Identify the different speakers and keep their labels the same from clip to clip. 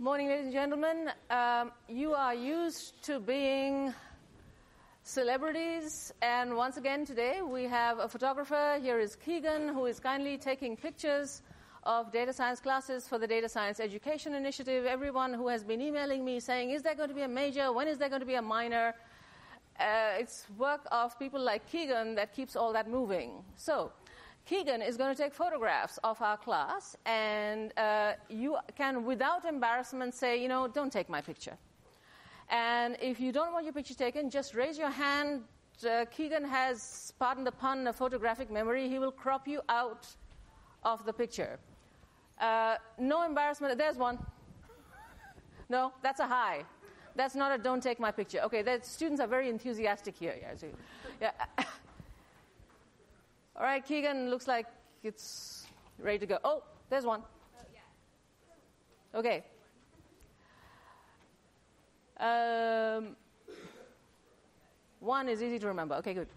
Speaker 1: Morning, ladies and gentlemen. Um, you are used to being celebrities, and once again today we have a photographer. Here is Keegan, who is kindly taking pictures of data science classes for the Data Science Education Initiative. Everyone who has been emailing me saying, Is there going to be a major? When is there going to be a minor? Uh, it's work of people like Keegan that keeps all that moving. So, Keegan is going to take photographs of our class, and uh, you can, without embarrassment, say, you know, don't take my picture. And if you don't want your picture taken, just raise your hand. Uh, Keegan has, pardon the pun, a photographic memory. He will crop you out of the picture. Uh, no embarrassment. There's one. No, that's a high. That's not a don't take my picture. Okay, the students are very enthusiastic here. Yeah. All right, Keegan looks like it's ready to go. Oh, there's one. Okay. Um, one is easy to remember. Okay, good.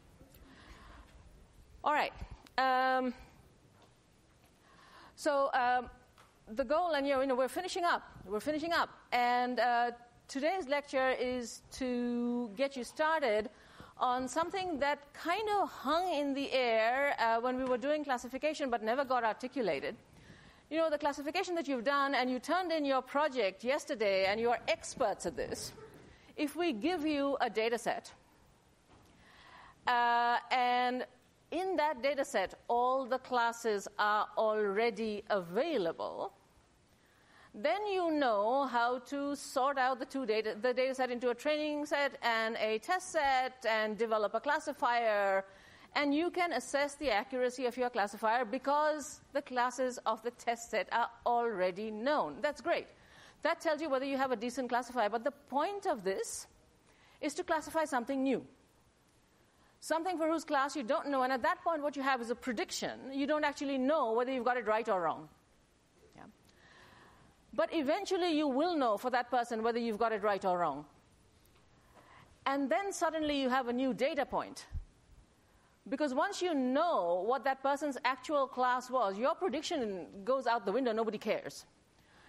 Speaker 1: All right. Um, so um, the goal, and you know, we're finishing up. We're finishing up, and uh, today's lecture is to get you started on something that kind of hung in the air uh, when we were doing classification but never got articulated. You know, the classification that you've done and you turned in your project yesterday and you are experts at this. If we give you a data set, uh, and in that data set all the classes are already available, then you know how to sort out the two data, the data set into a training set and a test set and develop a classifier. And you can assess the accuracy of your classifier because the classes of the test set are already known. That's great. That tells you whether you have a decent classifier. But the point of this is to classify something new. Something for whose class you don't know. And at that point, what you have is a prediction. You don't actually know whether you've got it right or wrong. But eventually you will know for that person whether you've got it right or wrong. And then suddenly you have a new data point. Because once you know what that person's actual class was, your prediction goes out the window, nobody cares.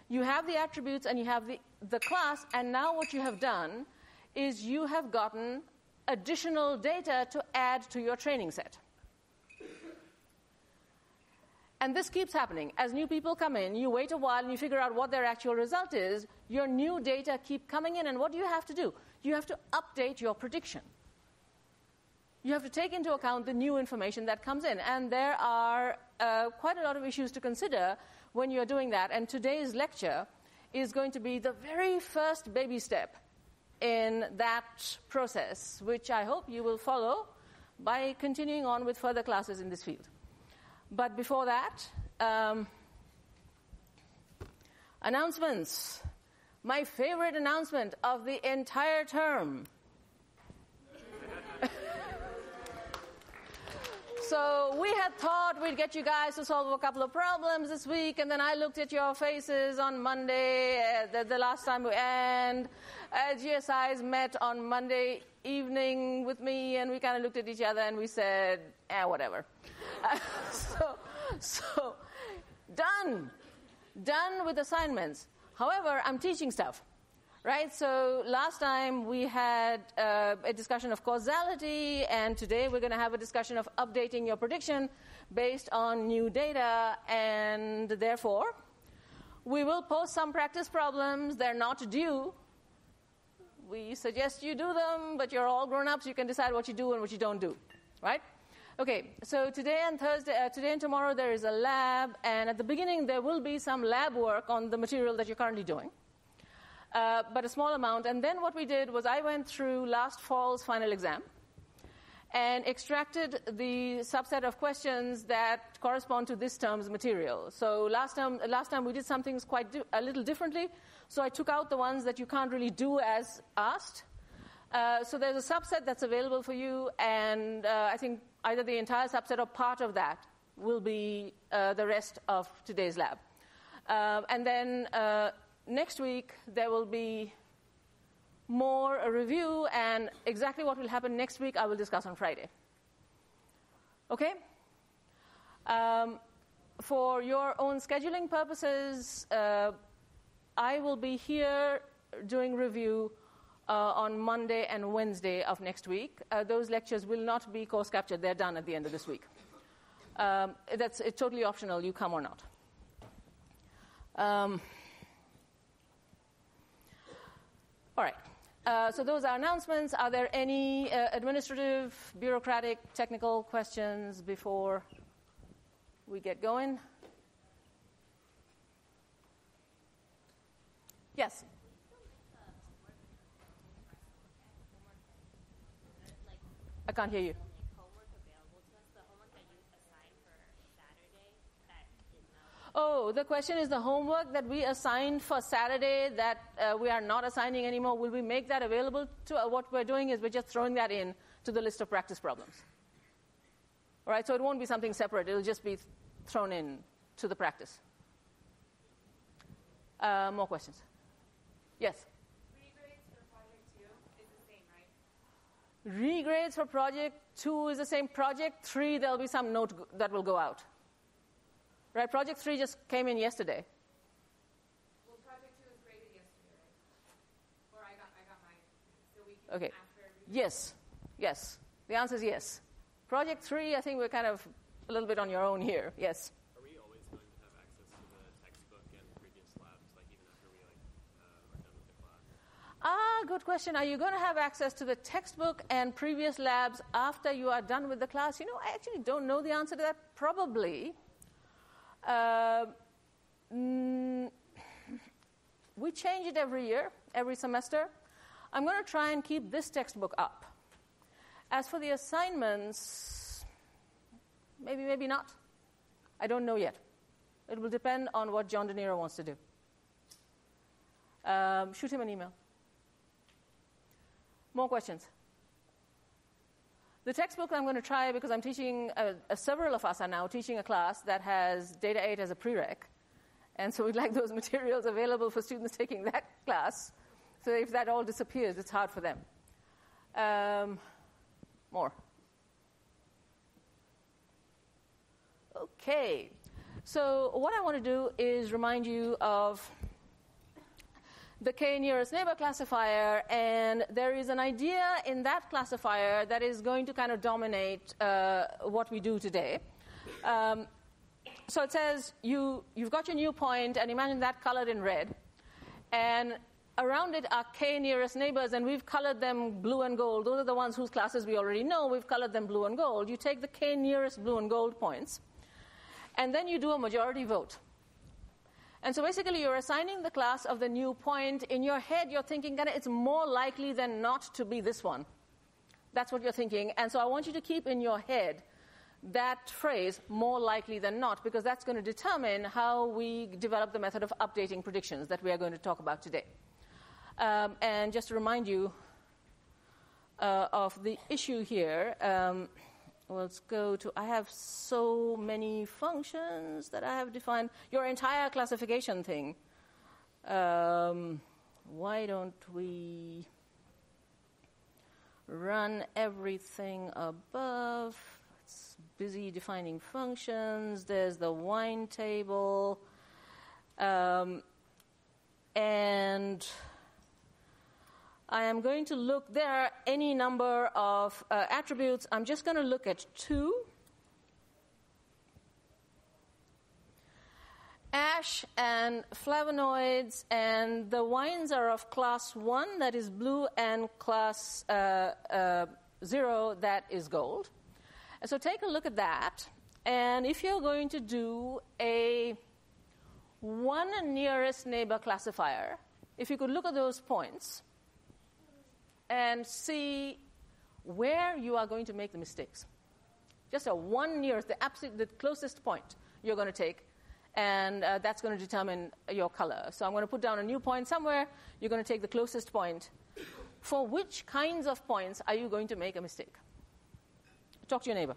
Speaker 1: You have the attributes and you have the, the class, and now what you have done is you have gotten additional data to add to your training set. And this keeps happening. As new people come in, you wait a while and you figure out what their actual result is. Your new data keep coming in, and what do you have to do? You have to update your prediction. You have to take into account the new information that comes in. And there are uh, quite a lot of issues to consider when you're doing that. And today's lecture is going to be the very first baby step in that process, which I hope you will follow by continuing on with further classes in this field. But before that, um, announcements. My favorite announcement of the entire term. So we had thought we'd get you guys to solve a couple of problems this week, and then I looked at your faces on Monday, uh, the, the, last time, we, and uh, GSIs met on Monday evening with me, and we kind of looked at each other and we said, eh, whatever. So, so, done. Done with assignments. However, I'm teaching stuff. Right? So last time we had uh, a discussion of causality, and today we're going to have a discussion of updating your prediction based on new data, and therefore we will post some practice problems. They're not due. We suggest you do them, but you're all grown ups. You can decide what you do and what you don't do. Right? Okay, so today and Thursday, uh, today and tomorrow there is a lab, and at the beginning there will be some lab work on the material that you're currently doing, uh, but a small amount. And then what we did was I went through last fall's final exam and extracted the subset of questions that correspond to this term's material. So last time, last time we did some things quite di- a little differently. So I took out the ones that you can't really do as asked. Uh, so there's a subset that's available for you, and uh, I think either the entire subset or part of that will be uh, the rest of today's lab. Uh, and then uh, next week, there will be more a review, and exactly what will happen next week, I will discuss on Friday. Okay? Um, for your own scheduling purposes, uh, I will be here doing review uh, on Monday and Wednesday of next week. Uh, those lectures will not be course captured, they're done at the end of this week. Um, that's it's totally optional, you come or not. Um, all right. Uh, so those are announcements. Are there any uh, administrative, bureaucratic, technical questions before we get going? Yes. I can't hear you. Oh, the question is the homework that we assigned for Saturday that uh, we are not assigning anymore. Will we make that available to uh, what we're doing is we're just throwing that in to the list of practice problems. All right, so it won't be something separate. It'll just be thrown in to the practice. Uh, more questions? Yes. Regrades for project two is the same. Project three, there'll be some note that will go out. Right? Project three just came in yesterday.
Speaker 2: Well, project two was graded yesterday, right? Or I got, I got mine. So we can
Speaker 1: Okay.
Speaker 2: after
Speaker 1: Yes. Yes. The answer is yes. Project three, I think we're kind of a little bit on your own here. Yes.
Speaker 3: Are we always going to have access to the textbook and previous labs, like even after we like uh, are done with the class?
Speaker 1: Ah, good question. Are you going to have access to the textbook and previous labs after you are done with the class? You know, I actually don't know the answer to that. Probably. Uh, mm, we change it every year, every semester. I'm going to try and keep this textbook up. As for the assignments, maybe, maybe not. I don't know yet. It will depend on what John DeNero wants to do. Um, shoot him an email. More questions? The textbook I'm going to try because I'm teaching, uh, uh, several of us are now teaching a class that has Data 8 as a prereq. And so we'd like those materials available for students taking that class. So if that all disappears, it's hard for them. Um, more. Okay. So what I want to do is remind you of the k nearest neighbor classifier, and there is an idea in that classifier that is going to kind of dominate uh, what we do today. Um, so it says you, you've got your new point, and imagine that colored in red, and around it are k nearest neighbors, and we've colored them blue and gold. Those are the ones whose classes we already know. We've colored them blue and gold. You take the k nearest blue and gold points, and then you do a majority vote. And so basically, you're assigning the class of the new point. In your head, you're thinking it's more likely than not to be this one. That's what you're thinking. And so I want you to keep in your head that phrase, more likely than not, because that's going to determine how we develop the method of updating predictions that we are going to talk about today. Um, and just to remind you uh, of the issue here, um, let's go to. I have so many functions that I have defined. Your entire classification thing. Um, why don't we run everything above? It's busy defining functions. There's the wine table. Um, and I am going to look, there are any number of uh, attributes. I'm just going to look at two. Ash and flavonoids, and the wines are of class 1, that is blue, and class uh, uh, 0, that is gold. So take a look at that. And if you're going to do a one nearest neighbor classifier, if you could look at those points, and see where you are going to make the mistakes. Just a one nearest, the absolute, the closest point you're going to take, and uh, that's going to determine your color. So I'm going to put down a new point somewhere. You're going to take the closest point. For which kinds of points are you going to make a mistake? Talk to your neighbor.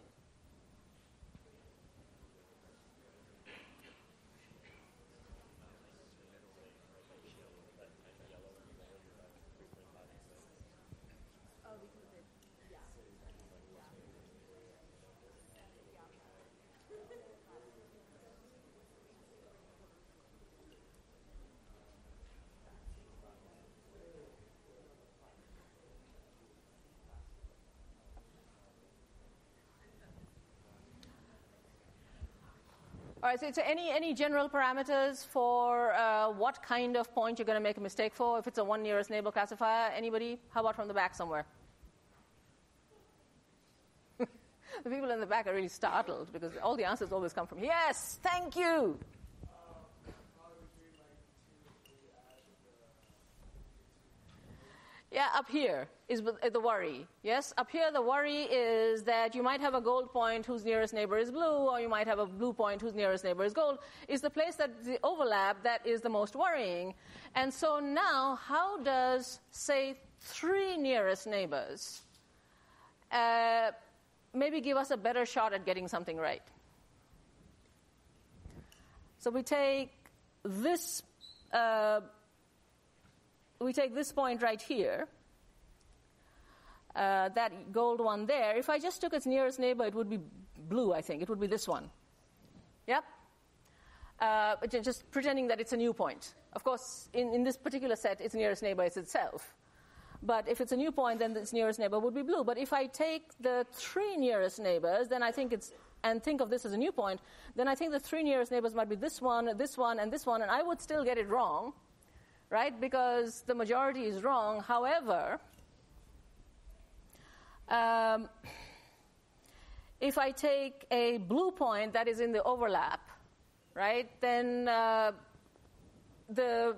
Speaker 1: All right, so, so any, any general parameters for uh, what kind of point you're going to make a mistake for? If it's a one nearest neighbor classifier, anybody? How about from the back somewhere? the people in the back are really startled because all the answers always come from yes, thank you. Yeah, up here is the worry. Yes, up here the worry is that you might have a gold point whose nearest neighbor is blue, or you might have a blue point whose nearest neighbor is gold. Is the place that the overlap that is the most worrying. And so now, how does say three nearest neighbors uh, maybe give us a better shot at getting something right? So we take this. Uh, we take this point right here, uh, that gold one there. If I just took its nearest neighbor, it would be blue, I think. It would be this one. Yep? Uh, just pretending that it's a new point. Of course, in, in this particular set, its nearest neighbor is itself. But if it's a new point, then its nearest neighbor would be blue. But if I take the three nearest neighbors, then I think it's and think of this as a new point, then I think the three nearest neighbors might be this one, this one, and this one, and I would still get it wrong right? Because the majority is wrong. However, um, if I take a blue point that is in the overlap, right, then uh, the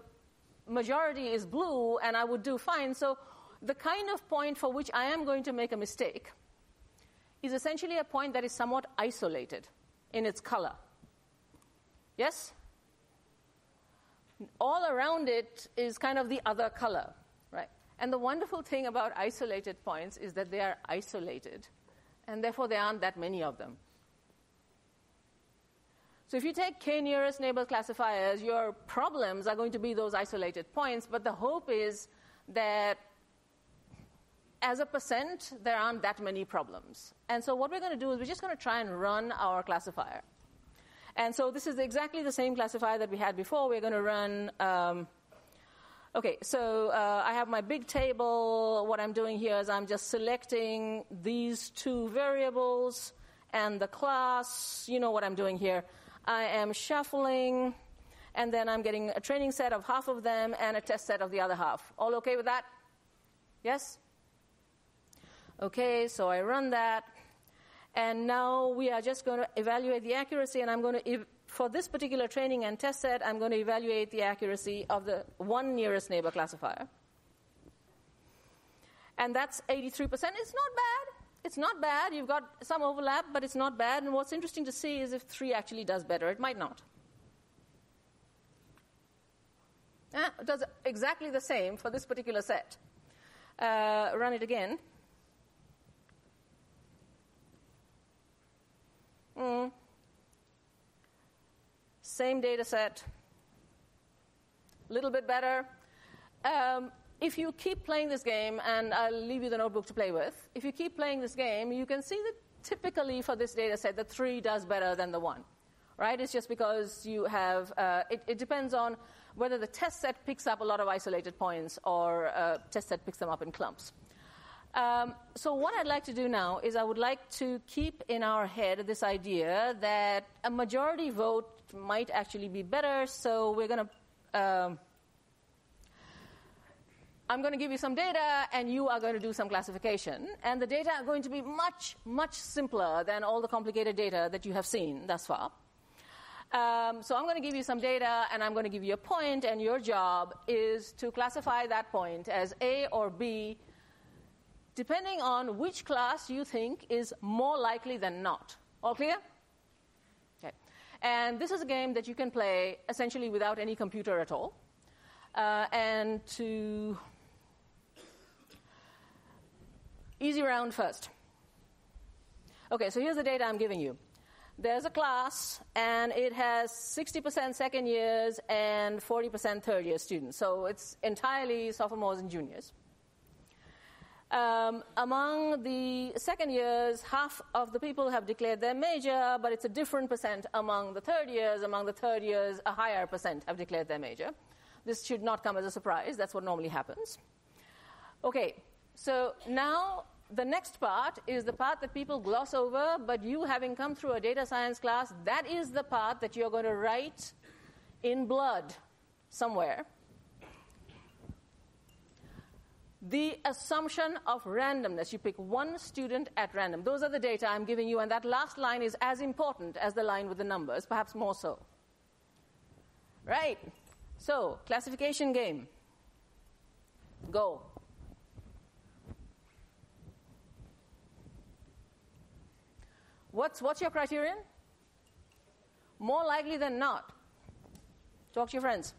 Speaker 1: majority is blue and I would do fine. So the kind of point for which I am going to make a mistake is essentially a point that is somewhat isolated in its color. Yes? All around it is kind of the other color, right? And the wonderful thing about isolated points is that they are isolated, and therefore there aren't that many of them. So if you take k nearest neighbor classifiers, your problems are going to be those isolated points, but the hope is that as a percent, there aren't that many problems. And so what we're going to do is we're just going to try and run our classifier. And so this is exactly the same classifier that we had before. We're going to run. Um, okay, so uh, I have my big table. What I'm doing here is I'm just selecting these two variables and the class. You know what I'm doing here. I am shuffling, and then I'm getting a training set of half of them and a test set of the other half. All okay with that? Yes? Okay, so I run that. And now we are just going to evaluate the accuracy, and I'm going to, for this particular training and test set, I'm going to evaluate the accuracy of the one nearest neighbor classifier. And that's 83%. It's not bad. It's not bad. You've got some overlap, but it's not bad. And what's interesting to see is if 3 actually does better. It might not. It does exactly the same for this particular set. Uh, run it again. Mm. Same data set, a little bit better. Um, if you keep playing this game, and I'll leave you the notebook to play with, if you keep playing this game, you can see that typically for this data set, the 3 does better than the 1. Right? It's just because you have, uh, it, it, depends on whether the test set picks up a lot of isolated points or uh, test set picks them up in clumps. Um, so, what I'd like to do now is I would like to keep in our head this idea that a majority vote might actually be better. So, we're going to. Um, I'm going to give you some data, and you are going to do some classification. And the data are going to be much, much simpler than all the complicated data that you have seen thus far. Um, so I'm going to give you some data, and I'm going to give you a point, and your job is to classify that point as A or B depending on which class you think is more likely than not. All clear? Okay. And this is a game that you can play essentially without any computer at all. Uh, and to easy round first. Okay, so here's the data I'm giving you. There's a class, and it has 60% second years and 40% third year students. So it's entirely sophomores and juniors. Um, among the second years, half of the people have declared their major, but it's a different percent among the third years. Among the third years, a higher percent have declared their major. This should not come as a surprise. That's what normally happens. Okay, so now the next part is the part that people gloss over, but you having come through a data science class, that is the part that you're going to write in blood somewhere. The assumption of randomness. You pick one student at random. Those are the data I'm giving you, and that last line is as important as the line with the numbers, perhaps more so. Right. So, classification game. Go. What's, what's your criterion? More likely than not. Talk to your friends.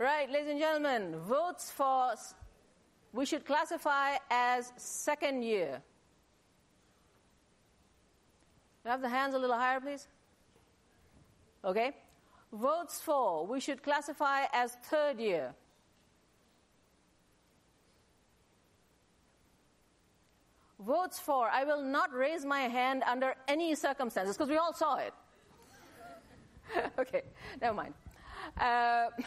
Speaker 1: Right, ladies and gentlemen, votes for we should classify as second year. Have the hands a little higher, please. Okay. Votes for we should classify as third year. Votes for I will not raise my hand under any circumstances because we all saw it. okay, never mind. Uh,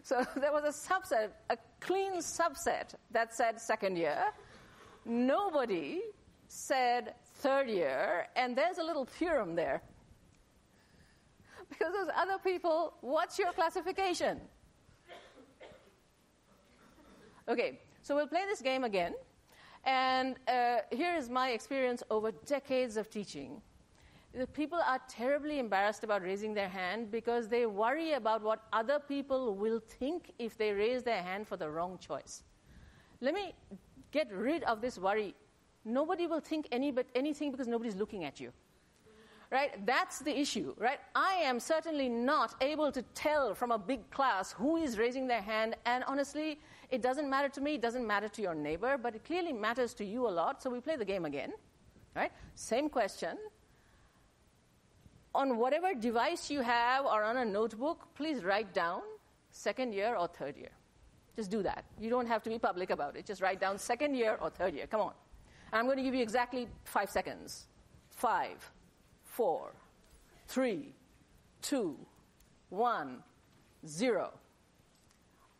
Speaker 1: So there was a subset, a clean subset that said second year. Nobody said third year, and there's a little theorem there. Because those other people, what's your classification? Okay, so we'll play this game again. And uh, here is my experience over decades of teaching the people are terribly embarrassed about raising their hand because they worry about what other people will think if they raise their hand for the wrong choice. Let me get rid of this worry. Nobody will think any but anything because nobody's looking at you. Right? That's the issue, right? I am certainly not able to tell from a big class who is raising their hand, and honestly, it doesn't matter to me, it doesn't matter to your neighbor, but it clearly matters to you a lot, so we play the game again. Right? Same question, on whatever device you have or on a notebook, please write down second year or third year. Just do that. You don't have to be public about it. Just write down second year or third year. Come on. I'm going to give you exactly five seconds. Five, four, three, two, one, zero.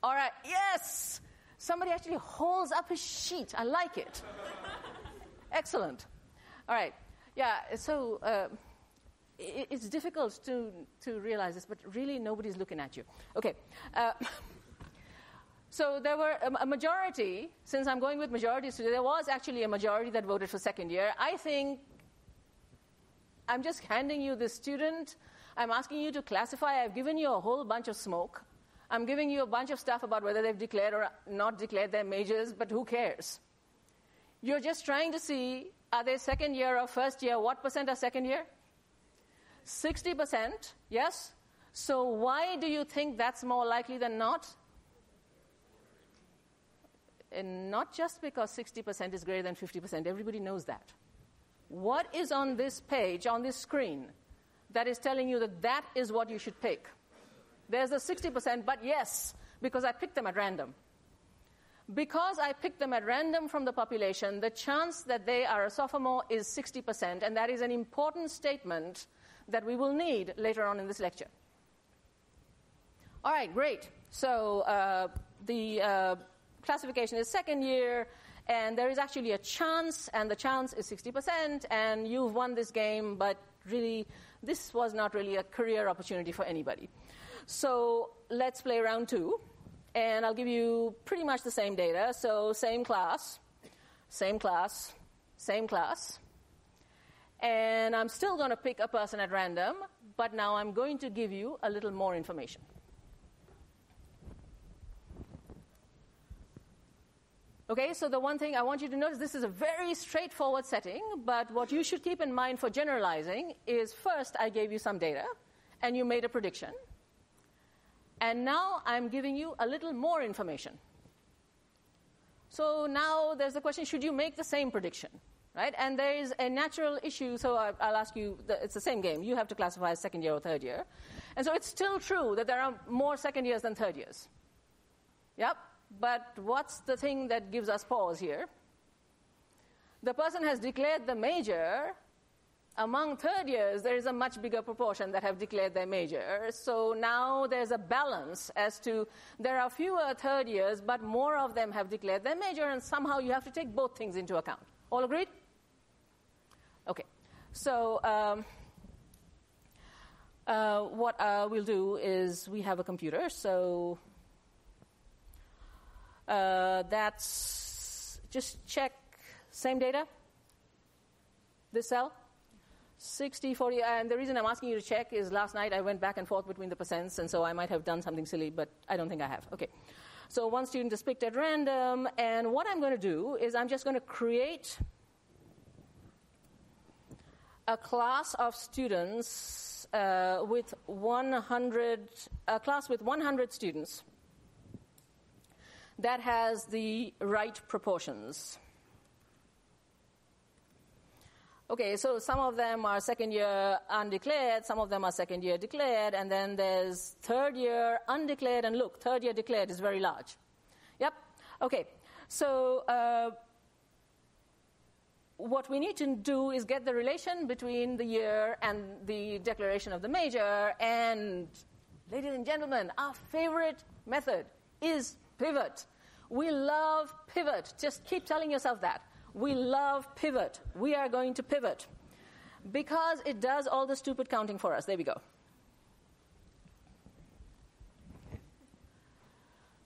Speaker 1: All right, yes! Somebody actually holds up his sheet. I like it. Excellent. All right, yeah, so. Uh, it's difficult to, to realize this, but really nobody's looking at you. Okay. Uh, so there were a, majority, since I'm going with majorities today, there was actually a majority that voted for second year. I think I'm just handing you this student. I'm asking you to classify. I've given you a whole bunch of smoke. I'm giving you a bunch of stuff about whether they've declared or not declared their majors, but who cares? You're just trying to see are they second year or first year? What percent are second year? 60%, yes? So why do you think that's more likely than not? And not just because 60% is greater than 50%, everybody knows that. What is on this page, on this screen, that is telling you that that is what you should pick? There's a 60%, but yes, because I picked them at random. Because I picked them at random from the population, the chance that they are a sophomore is 60%, and that is an important statement that we will need later on in this lecture. All right, great. So uh, the uh, classification is second year, and there is actually a chance, and the chance is 60%, and you've won this game, but really, this was not really a career opportunity for anybody. So let's play round two, and I'll give you pretty much the same data. So, same class, same class, same class. And I'm still going to pick a person at random, but now I'm going to give you a little more information. Okay, so the one thing I want you to notice this is a very straightforward setting, but what you should keep in mind for generalizing is first I gave you some data and you made a prediction. And now I'm giving you a little more information. So now there's the question should you make the same prediction? Right? And there is a natural issue, so I, I'll ask you, it's the same game. You have to classify as second year or third year. And so it's still true that there are more second years than third years. Yep, but what's the thing that gives us pause here? The person has declared the major. Among third years, there is a much bigger proportion that have declared their major. So now there's a balance as to there are fewer third years, but more of them have declared their major, and somehow you have to take both things into account. All agreed? Okay. So um, uh, what uh, we'll do is we have a computer, so uh, that's just check same data. This cell. 60, 40, and the reason I'm asking you to check is last night I went back and forth between the percents, and so I might have done something silly, but I don't think I have. Okay. So one student is picked at random, and what I'm going to do is I'm just going to create a class of students uh, with 100, a class with 100 students that has the right proportions. Okay, so some of them are second year undeclared, some of them are second year declared, and then there's third year undeclared, and look, third year declared is very large. Yep, okay, so uh, what we need to do is get the relation between the year and the declaration of the major, and ladies and gentlemen, our favorite method is pivot. We love pivot. Just keep telling yourself that. We love pivot. We are going to pivot because it does all the stupid counting for us. There we go.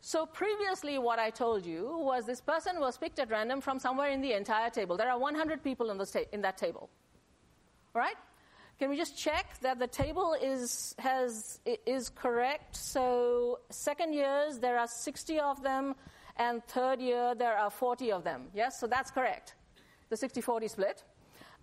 Speaker 1: So previously, what I told you was this person was picked at random from somewhere in the entire table. There are 100 people in, in that table. All right? Can we just check that the table is, has, is correct? So, second years, there are 60 of them and third year there are 40 of them. Yes, so that's correct. The 60 40 split.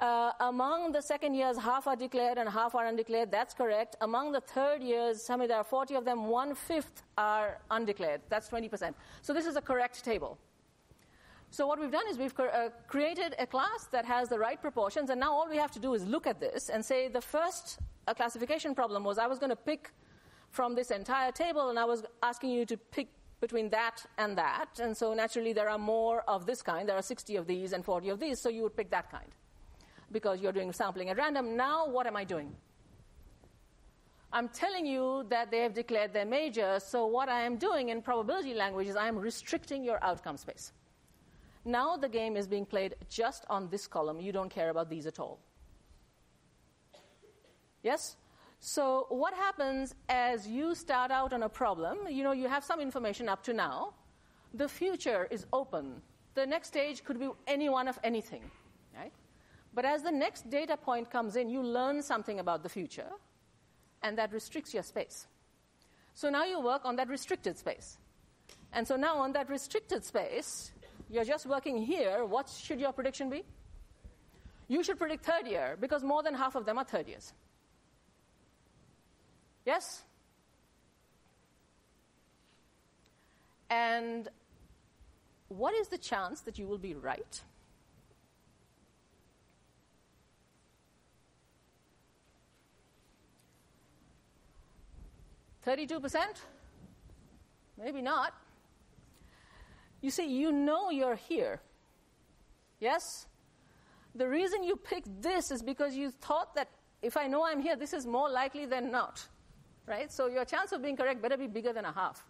Speaker 1: Uh, among the second years, half are declared and half are undeclared. That's correct. Among the third years, some there are 40 of them, one fifth are undeclared. That's 20%. So this is a correct table. So what we've done is we've uh, created a class that has the right proportions, and now all we have to do is look at this and say the first uh, classification problem was I was going to pick from this entire table, and I was asking you to pick between that and that. And so naturally, there are more of this kind. There are 60 of these and 40 of these, so you would pick that kind because you're doing sampling at random. Now, what am I doing? I'm telling you that they have declared their major, so what I am doing in probability language is I am restricting your outcome space. Now the game is being played just on this column. You don't care about these at all. Yes? So, what happens as you start out on a problem? You know, you have some information up to now. The future is open. The next stage could be any one of anything? But as the next data point comes in, you learn something about the future, and that restricts your space. So now you work on that restricted space. And so now on that restricted space, you're just working here. What should your prediction be? You should predict third year because more than half of them are third years. Yes? And what is the chance that you will be right? Thirty-two percent? Maybe not. You see, you know you're here. Yes? The reason you picked this is because you thought that if I know I'm here, this is more likely than not right? So your chance of being correct better be bigger than a half.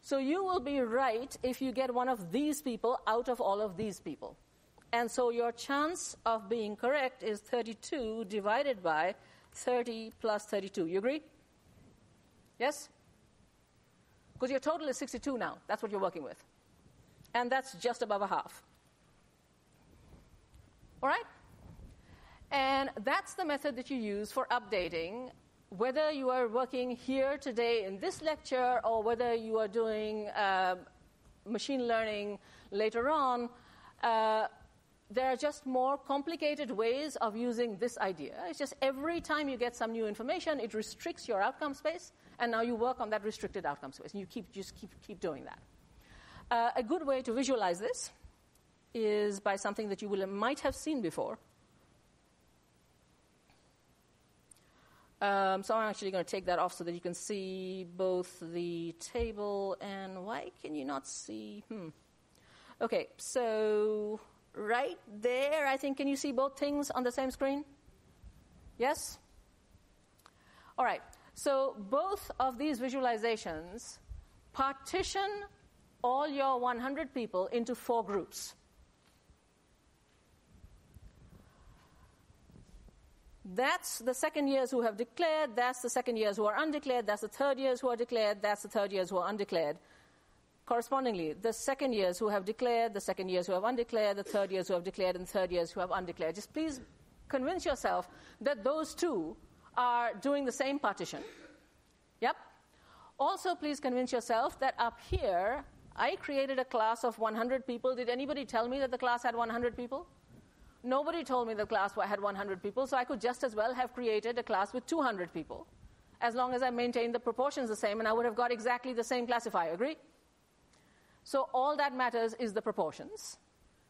Speaker 1: So you will be right if you get one of these people out of all of these people. And so your chance of being correct is 32 divided by 30 plus 32. You agree? Yes? Because your total is 62 now. That's what you're working with. And that's just above a half. All right? And that's the method that you use for updating whether you are working here today in this lecture or whether you are doing uh, machine learning later on, uh, there are just more complicated ways of using this idea. It's just every time you get some new information, it restricts your outcome space, and now you work on that restricted outcome space, and you keep, just keep, keep doing that. Uh, a good way to visualize this is by something that you will, might have seen before. Um, so I'm actually going to take that off so that you can see both the table and why can you not see? Hmm. Okay, so right there, I think, can you see both things on the same screen? Yes? All right, so both of these visualizations partition all your 100 people into four groups. That's the second years who have declared, that's the second years who are undeclared, that's the third years who are declared, that's the third years who are undeclared. Correspondingly, the second years who have declared, the second years who have undeclared, the third years who have declared, and third years who have undeclared. Just please convince yourself that those two are doing the same partition. Yep. Also, please convince yourself that up here, I created a class of 100 people. Did anybody tell me that the class had 100 people? Nobody told me the class had 100 people, so I could just as well have created a class with 200 people, as long as I maintained the proportions the same, and I would have got exactly the same classifier. Agree? So all that matters is the proportions,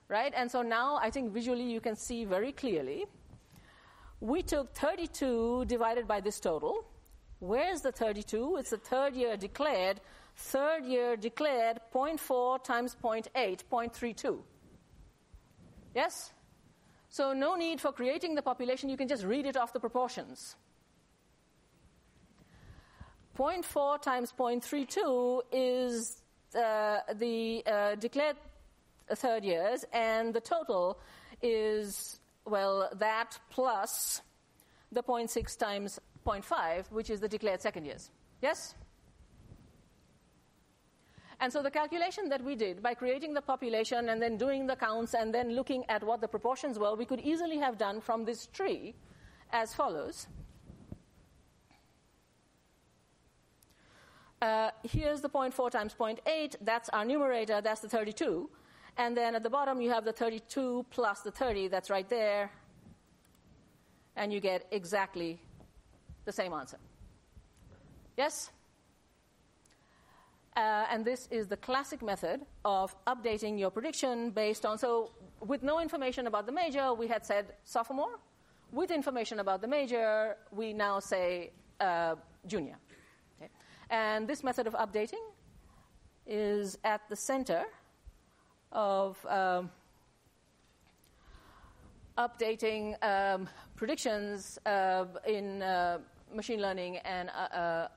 Speaker 1: right? And so now I think visually you can see very clearly. We took 32 divided by this total. Where's the 32? It's the third year declared. Third year declared 0.4 times 0.8, 0.32. Yes? So, no need for creating the population, you can just read it off the proportions. 0.4 times 0.32 is uh, the uh, declared third years, and the total is, well, that plus the 0.6 times 0.5, which is the declared second years. Yes? And so the calculation that we did by creating the population and then doing the counts and then looking at what the proportions were, we could easily have done from this tree as follows. Uh, here's the 0.4 times 0.8, that's our numerator, that's the 32. And then at the bottom, you have the 32 plus the 30, that's right there. And you get exactly the same answer. Yes? Uh, and this is the classic method of updating your prediction based on. So, with no information about the major, we had said sophomore. With information about the major, we now say uh, junior. Okay. And this method of updating is at the center of um, updating um, predictions uh, in uh, machine learning and uh, uh,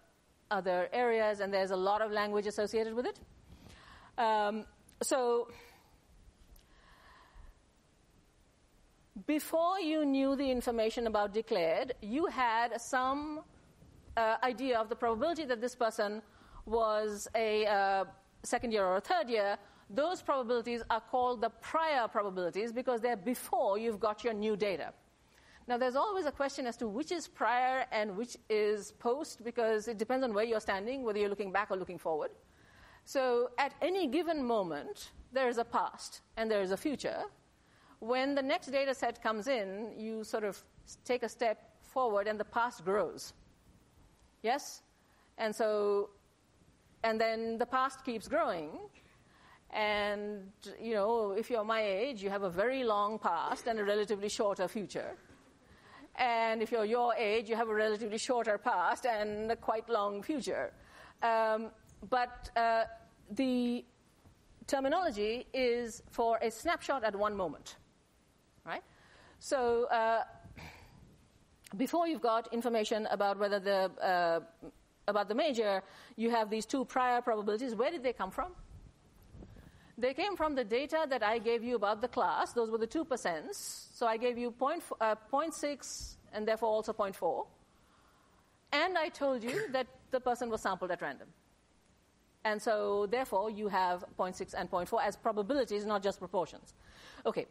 Speaker 1: other areas, and there's a lot of language associated with it. Um, so, before you knew the information about declared, you had some uh, idea of the probability that this person was a uh, second year or a third year. Those probabilities are called the prior probabilities because they're before you've got your new data. Now, there's always a question as to which is prior and which is post because it depends on where you're standing, whether you're looking back or looking forward. So, at any given moment, there is a past and there is a future. When the next data set comes in, you sort of take a step forward and the past grows. Yes? And so, and then the past keeps growing. And, you know, if you're my age, you have a very long past and a relatively shorter future. And if you're your age, you have a relatively shorter past and a quite long future. Um, but uh, the terminology is for a snapshot at one moment, right? So uh, before you've got information about whether the uh, about the major, you have these two prior probabilities. Where did they come from? They came from the data that I gave you about the class. Those were the two percents. So I gave you point, uh, 0.6 and therefore also 0.4. And I told you that the person was sampled at random. And so therefore you have 0.6 and 0.4 as probabilities, not just proportions. Okay.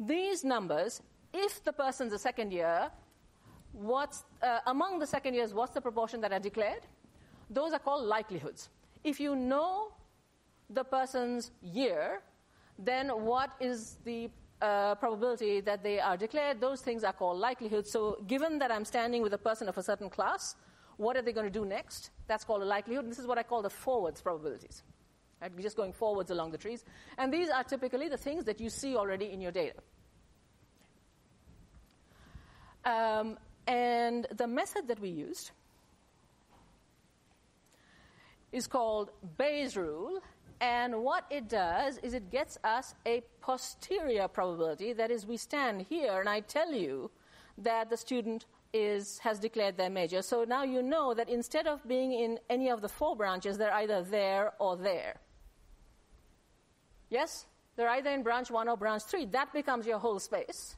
Speaker 1: These numbers, if the person's a second year, what's, uh, among the second years, what's the proportion that are declared? Those are called likelihoods. If you know the person's year, then what is the uh, probability that they are declared? Those things are called likelihoods. So, given that I'm standing with a person of a certain class, what are they going to do next? That's called a likelihood. This is what I call the forwards probabilities. right? just going forwards along the trees. And these are typically the things that you see already in your data. Um, and the method that we used is called Bayes' rule. And what it does is it gets us a posterior probability. That is, we stand here and I tell you that the student is, has declared their major. So now you know that instead of being in any of the four branches, they're either there or there. Yes? They're either in branch one or branch three. That becomes your whole space.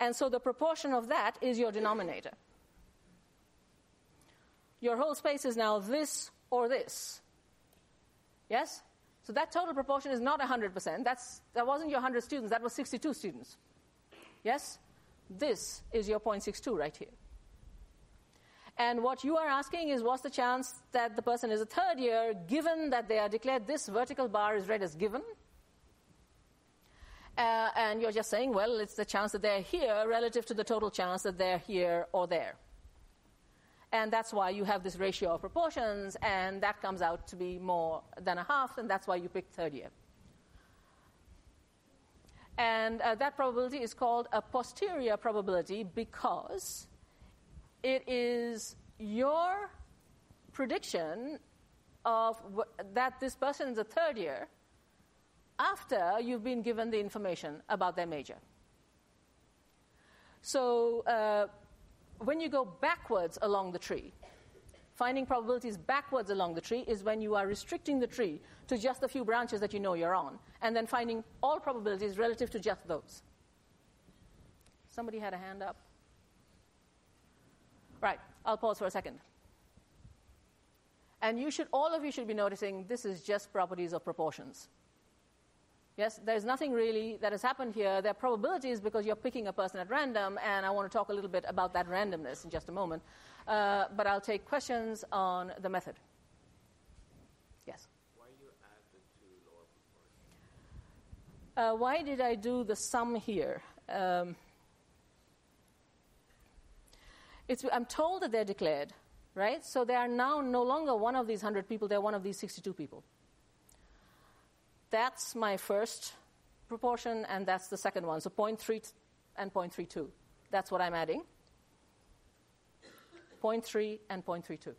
Speaker 1: And so the proportion of that is your denominator. Your whole space is now this or this. Yes? So that total proportion is not 100%. That's, that wasn't your 100 students, that was 62 students. Yes? This is your 0.62 right here. And what you are asking is what's the chance that the person is a third year given that they are declared this vertical bar is read as given? Uh, and you're just saying, well, it's the chance that they're here relative to the total chance that they're here or there. And that's why you have this ratio of proportions, and that comes out to be more than a half, and that's why you pick third year. And uh, that probability is called a posterior probability because it is your prediction of w- that this person is a third year after you've been given the information about their major. So uh, when you go backwards along the tree, finding probabilities backwards along the tree is when you are restricting the tree to just a few branches that you know you're on, and then finding all probabilities relative to just those. Somebody had a hand up. Right, I'll pause for a second. And you should, all of you should be noticing this is just properties of proportions. Yes, there's nothing really that has happened here. There are probabilities because you're picking a person at random, and I want to talk a little bit about that randomness in just a moment. Uh, but I'll take questions on the method. Yes?
Speaker 4: Why you add the two lower?
Speaker 1: Uh, why did I do the sum here? Um, it's, I'm told that they're declared, right? So they are now no longer one of these 100 people, they're one of these 62 people. That's my first proportion, and that's the second one. So 0.3 and 0.32. That's what I'm adding. 0.3 and 0.32.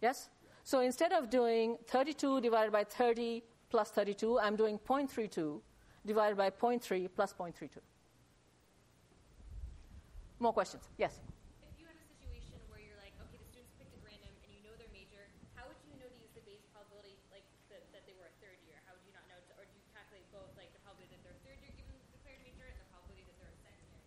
Speaker 1: Yes? So instead of doing 32 divided by 30 plus 32, I'm doing 0.32 divided by 0.3 plus 0.32. More questions? Yes?
Speaker 2: If you had a situation where you're like, okay, the students picked at random and you know their major, how would you know to use the Bayes probability, like that, that they were a third year? How would you not know, to, or do you calculate both, like the probability that they're a third year given the declared major and the probability that they're a second year?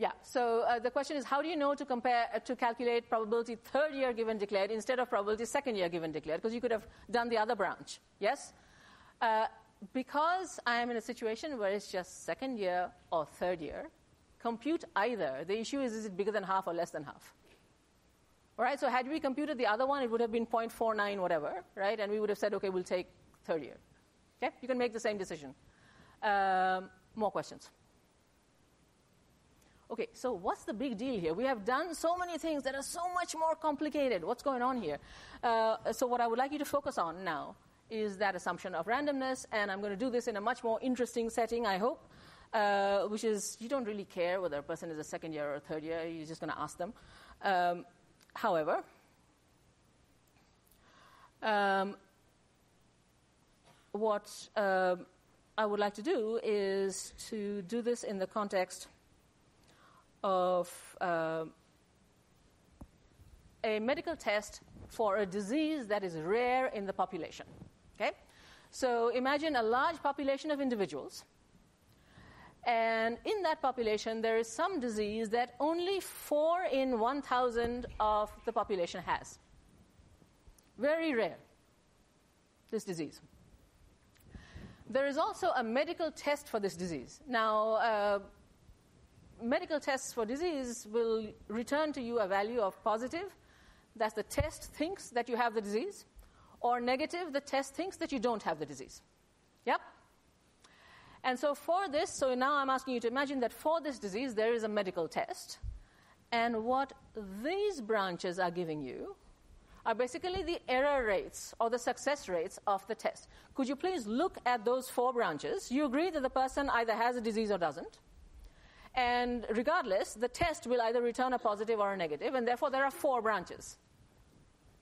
Speaker 1: Yeah. So uh, the question is, how do you know to compare uh, to calculate probability third year given declared instead of probability second year given declared? Because you could have done the other branch. Yes. Uh, because I am in a situation where it's just second year or third year, compute either. The issue is, is it bigger than half or less than half? All right. So had we computed the other one, it would have been 0.49 whatever, right? And we would have said, okay, we'll take third year. Okay. You can make the same decision. Um, more questions. Okay, so what's the big deal here? We have done so many things that are so much more complicated. What's going on here? Uh, so, what I would like you to focus on now is that assumption of randomness, and I'm going to do this in a much more interesting setting, I hope, uh, which is you don't really care whether a person is a second year or a third year, you're just going to ask them. Um, however, um, what um I would like to do is to do this in the context of uh, a medical test for a disease that is rare in the population. Okay? So imagine a large population of individuals, and in that population, there is some disease that only 4 in 1,000 of the population has. Very rare, this disease. There is also a medical test for this disease. Now, uh, medical tests for disease will return to you a value of positive. That's the test thinks that you have the disease. Or negative, the test thinks that you don't have the disease. Yep? And so for this, so now I'm asking you to imagine that for this disease, there is a medical test. And what these branches are giving you are basically the error rates or the success rates of the test. Could you please look at those four branches? You agree that the person either has a disease or doesn't. And regardless, the test will either return a positive or a negative, and therefore there are four branches.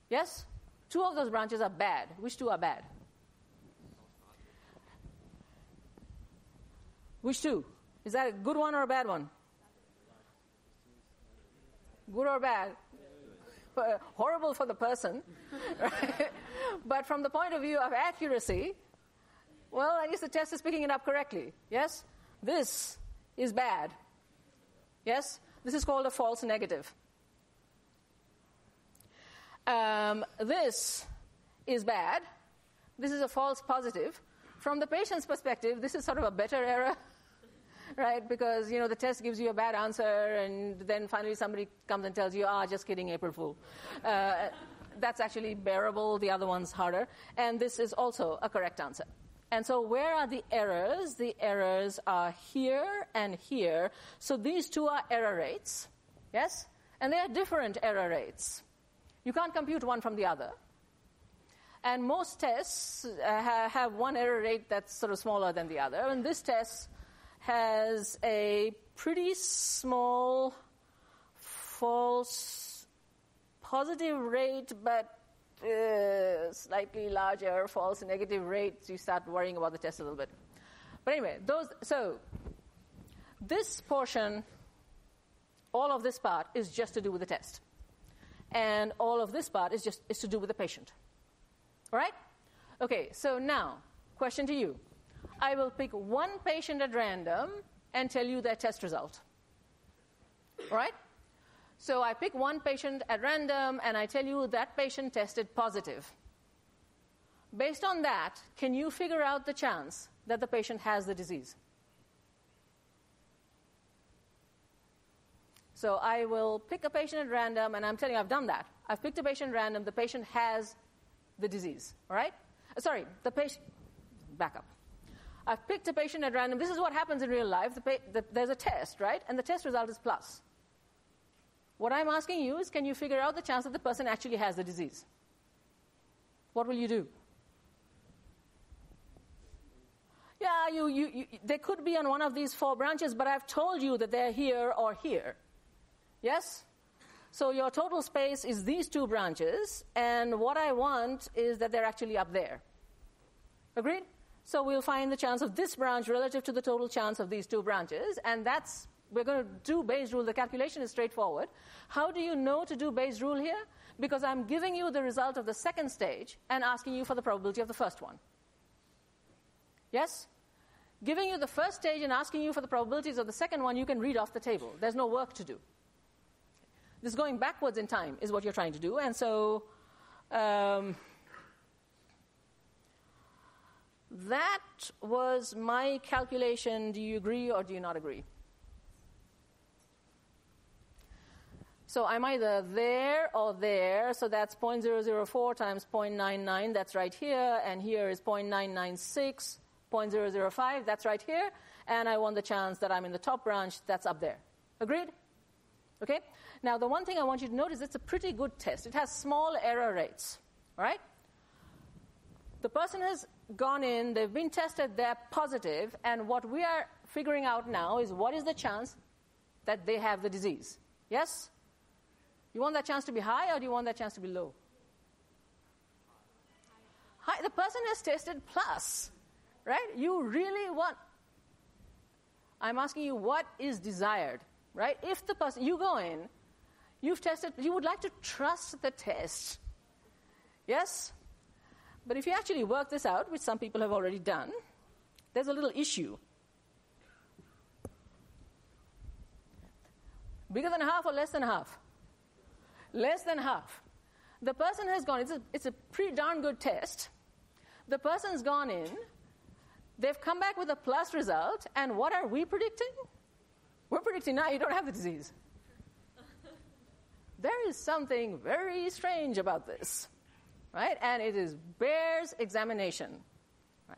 Speaker 1: Yes? Two of those branches are bad. Which two are bad? Which two? Is that a good one or a bad one? Good or bad? Horrible for the person. Right? but from the point of view of accuracy, well, I guess the test is picking it up correctly. Yes? This is bad. Yes? This is called a false negative. Um, this is bad. This is a false positive. From the patient's perspective, this is sort of a better error, right? Because you know the test gives you a bad answer, and then finally somebody comes and tells you, "Ah, just kidding, April Fool." Uh, that's actually bearable. The other one's harder, and this is also a correct answer. And so, where are the errors? The errors are here and here. So, these two are error rates, yes? And they are different error rates. You can't compute one from the other. And most tests uh, have one error rate that's sort of smaller than the other. And this test has a pretty small false positive rate, but uh, slightly larger false negative rates, you start worrying about the test a little bit. But anyway, those so this portion, all of this part is just to do with the test, and all of this part is just is to do with the patient. All right? Okay. So now, question to you: I will pick one patient at random and tell you their test result. All right? So I pick one patient at random and I tell you that patient tested positive. Based on that, can you figure out the chance that the patient has the disease? So I will pick a patient at random, and I'm telling you, I've done that. I've picked a patient at random, the patient has the disease, all right? Sorry, the patient, back up. I've picked a patient at random. This is what happens in real life. The pa- the, there's a test, right? And the test result is plus. What I'm asking you is can you figure out the chance that the person actually has the disease? What will you do? Yeah, you, you, you, they could be on one of these four branches, but I've told you that they're here or here. Yes? So your total space is these two branches, and what I want is that they're actually up there. Agreed? So we'll find the chance of this branch relative to the total chance of these two branches, and that's we're going to do Bayes rule. The calculation is straightforward. How do you know to do Bayes rule here? Because I'm giving you the result of the second stage and asking you for the probability of the first one. Yes? Giving you the first stage and asking you for the probabilities of the second one, you can read off the table. There's no work to do. This going backwards in time is what you're trying to do, and so um, that was my calculation. Do you agree or do you not agree? So I'm either there or there. So that's 0.004 times 0.99. That's right here. And here is 0.996. 0.005. That's right here. And I want the chance that I'm in the top branch. That's up there. Agreed? Okay? Now, the one thing I want you to notice it's a pretty good test. It has small error rates. All right? The person has gone in, they've been tested, they're positive, and what we are figuring out now is what is the chance that they have the disease? Yes? You want that chance to be high or do you want that chance to be low? High. The person has tested plus, right? You really want. I'm asking you what is desired, right? If the person, you go in, you've tested, you would like to trust the test. Yes? But if you actually work this out, which some people have already done, there's a little issue. Bigger than half or less than half? Less than half. The person has gone, it's a, it's a pretty darn good test. The person's gone in, they've come back with a plus result, and what are we predicting? We're predicting now you don't have the disease. there is something very strange about this, right? And it is bears examination. Right?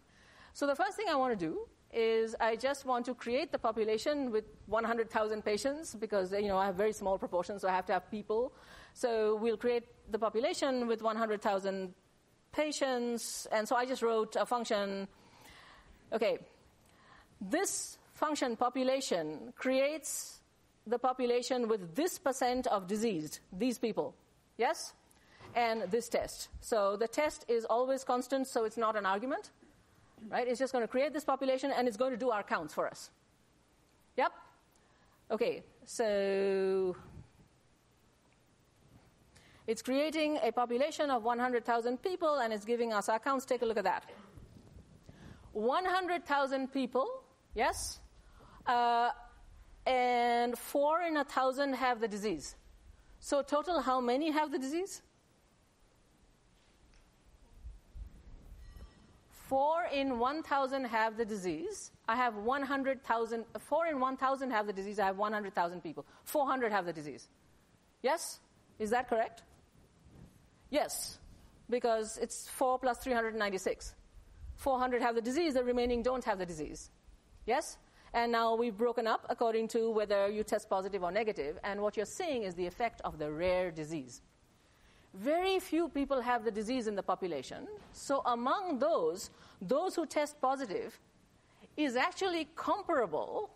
Speaker 1: So the first thing I want to do is I just want to create the population with 100,000 patients because you know I have very small proportions, so I have to have people So we'll create the population with 100,000 patients, and so I just wrote a function. Okay, this function population creates the population with this percent of diseased, these people. Yes? And this test. So the test is always constant, so it's not an argument. Right? It's just going to create this population and it's going to do our counts for us. Yep? Okay, so it's creating a population of 100,000 people and it's giving us our counts. Take a look at that. 100,000 people, yes? Uh, and four in a thousand have the disease. So, total, how many have the disease? Four in 1,000 have the disease. I have 100,000. Four in 1,000 have the disease. I have 100,000 people. 400 have the disease. Yes? Is that correct? Yes, because it's 4 plus 396. 400 have the disease, the remaining don't have the disease. Yes? And now we've broken up according to whether you test positive or negative, and what you're seeing is the effect of the rare disease. Very few people have the disease in the population, so among those, those who test positive is actually comparable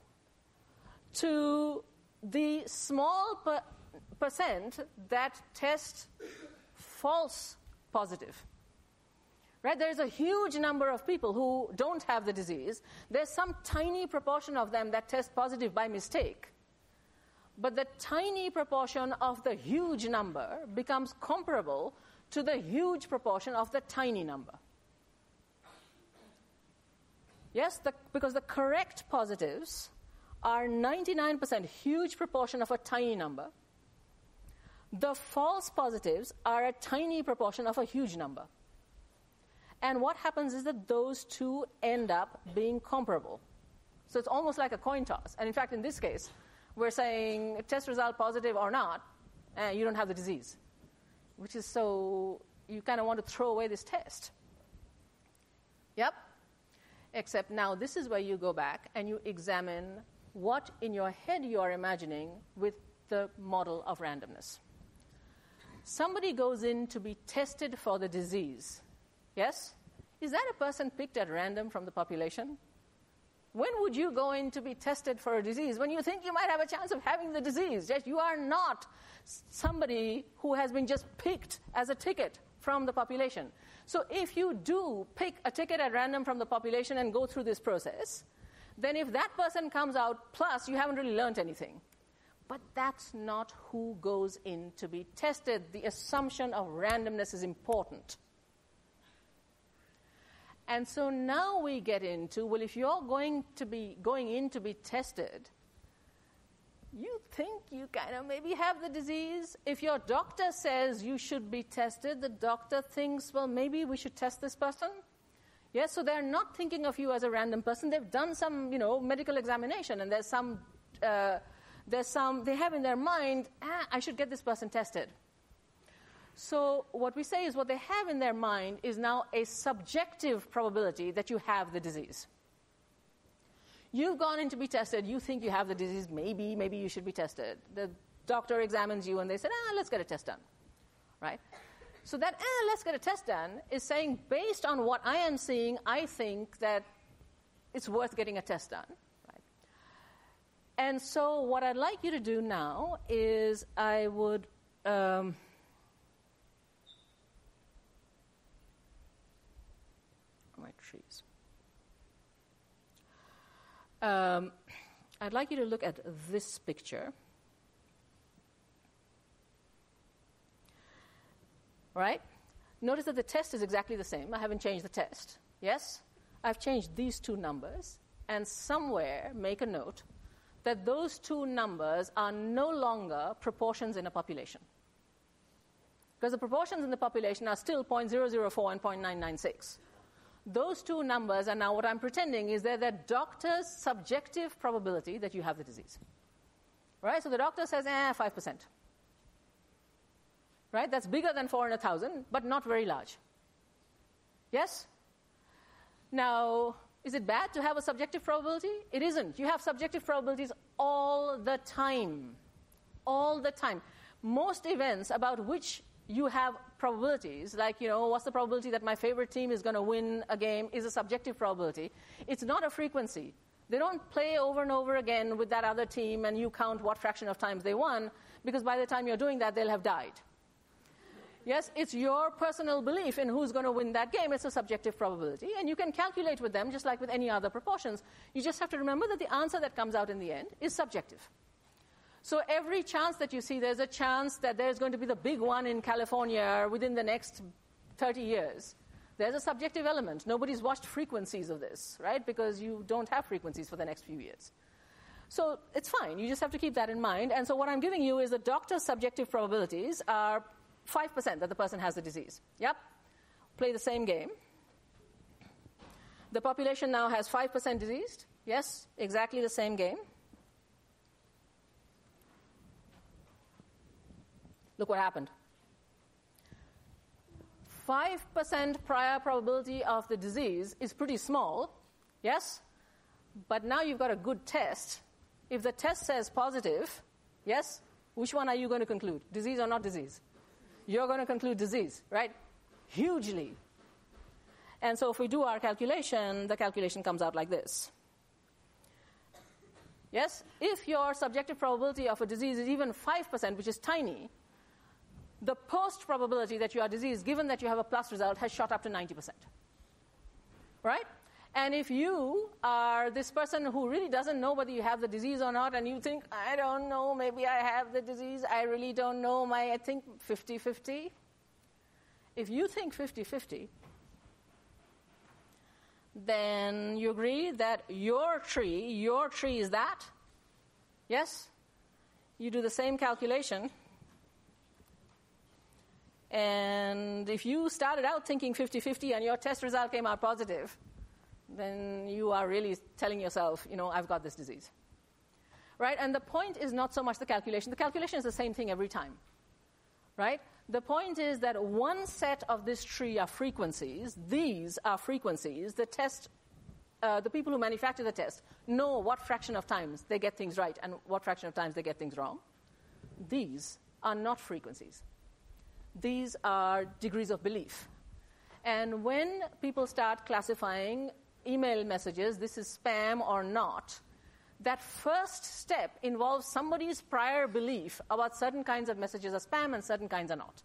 Speaker 1: to the small per- percent that test false positive. Right? There's a huge number of people who don't have the disease. There's some tiny proportion of them that test positive by mistake. But the tiny proportion of the huge number becomes comparable to the huge proportion of the tiny number. Yes, the, because the correct positives are 99% huge proportion of a tiny number. The false positives are a tiny proportion of a huge number. And what happens is that those two end up being comparable. So it's almost like a coin toss. And in fact, in this case, we're saying test result positive or not, uh, you don't have the disease, which is so you kind of want to throw away this test. Yep. Except now, this is where you go back and you examine what in your head you are imagining with the model of randomness. Somebody goes in to be tested for the disease Yes? Is that a person picked at random from the population? When would you go in to be tested for a disease? When you think you might have a chance of having the disease. Yes, you are not somebody who has been just picked as a ticket from the population. So if you do pick a ticket at random from the population and go through this process, then if that person comes out plus, you haven't really learned anything. But that's not who goes in to be tested. The assumption of randomness is important. And so now we get into well, if you're going to be going in to be tested, you think you kind of maybe have the disease. If your doctor says you should be tested, the doctor thinks, well, maybe we should test this person. Yes, so they're not thinking of you as a random person. They've done some, you know, medical examination, and there's some, uh, there's some. They have in their mind, ah, I should get this person tested. So, what we say is what they have in their mind is now a subjective probability that you have the disease. You've gone in to be tested, you think you have the disease, maybe, maybe you should be tested. The doctor examines you and they said, ah, let's get a test done. Right? So, that, ah, let's get a test done is saying, based on what I am seeing, I think that it's worth getting a test done. And so, what I'd like you to do now is I would. Um, trees. Um, I'd like you to look at this picture. Right? Notice that the test is exactly the same. I haven't changed the test. Yes? I've changed these two numbers, and somewhere make a note that those two numbers are no longer proportions in a population. Because the proportions in the population are still 0.004 and 0.996 those two numbers are now what I'm pretending is they're the doctor's subjective probability that you have the disease. Right? So the doctor says, eh, 5%. Right? That's bigger than 4 in a 1,000, but not very large. Yes? Now, is it bad to have a subjective probability? It isn't. You have subjective probabilities all the time. All the time. most events about which you have probabilities, like, you know, what's the probability that my favorite team is going to win a game, is a subjective probability. It's not a frequency. They don't play over and over again with that other team and you count what fraction of times they won, because by the time you're doing that, they'll have died. Yes, it's your personal belief in who's going to win that game. It's a subjective probability, and you can calculate with them just like with any other proportions. You just have to remember that the answer that comes out in the end is subjective. So every chance that you see, there's a chance that there's going to be the big one in California within the next 30 years. There's a subjective element. Nobody's watched frequencies of this, right? Because you don't have frequencies for the next few years. So it's fine. You just have to keep that in mind. And so what I'm giving you is the doctor's subjective probabilities are 5% that the person has the disease. Yep. Play the same game. The population now has 5% diseased. Yes, exactly the same game. Look what happened. 5% prior probability of the disease is pretty small, yes? But now you've got a good test. If the test says positive, yes, which one are you going to conclude? Disease or not disease? You're going to conclude disease, right? Hugely. And so if we do our calculation, the calculation comes out like this. Yes? If your subjective probability of a disease is even 5%, which is tiny, the post probability that you are diseased, given that you have a plus result, has shot up to 90%. Right? And if you are this person who really doesn't know whether you have the disease or not, and you think, I don't know, maybe I have the disease, I really don't know, my, I think 50 50. If you think 50 50, then you agree that your tree, your tree is that? Yes? You do the same calculation and if you started out thinking 50 50 and your test result came out positive, then you are really telling yourself, you know, I've got this disease. Right? And the point is not so much the calculation. The calculation is the same thing every time. Right? The point is that one set of this tree are frequencies. These are frequencies. The test, uh, the people who manufacture the test know what fraction of times they get things right and what fraction of times they get things wrong. These are not frequencies these are degrees of belief. And when people start classifying email messages, this is spam or not, that first step involves somebody's prior belief about certain kinds of messages are spam and certain kinds are not.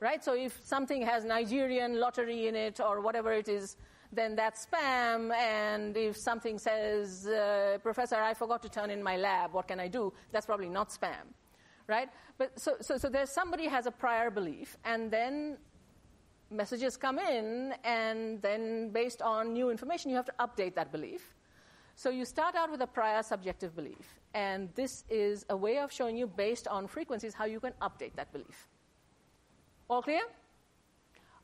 Speaker 1: Right? So if something has Nigerian lottery in it or whatever it is, then that's spam. And if something says, uh, Professor, I forgot to turn in my lab, what can I do? That's probably not spam right? But so, so, so there's somebody has a prior belief, and then messages come in, and then based on new information, you have to update that belief. So you start out with a prior subjective belief, and this is a way of showing you, based on frequencies, how you can update that belief. All clear?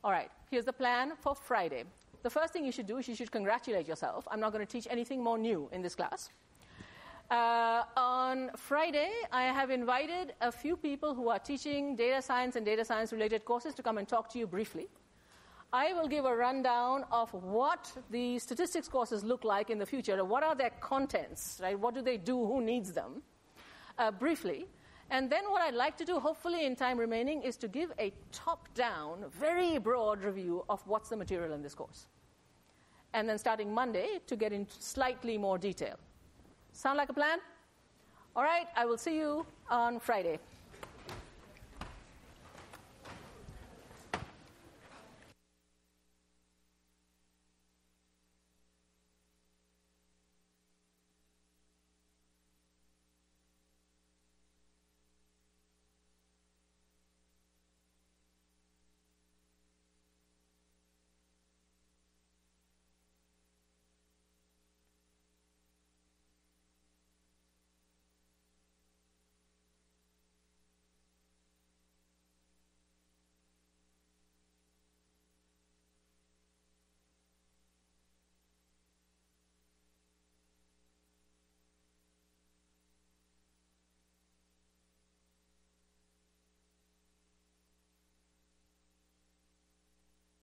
Speaker 1: All right, here's the plan for Friday. The first thing you should do is you should congratulate yourself. I'm not going to teach anything more new in this class. Uh, on Friday, I have invited a few people who are teaching data science and data science related courses to come and talk to you briefly. I will give a rundown of what the statistics courses look like in the future. What are their contents, right? What do they do? Who needs them? Uh, briefly. And then what I'd like to do, hopefully in time remaining, is to give a top down, very broad review of what's the material in this course. And then starting Monday, to get into slightly more detail. Sound like a plan? All right, I will see you on Friday.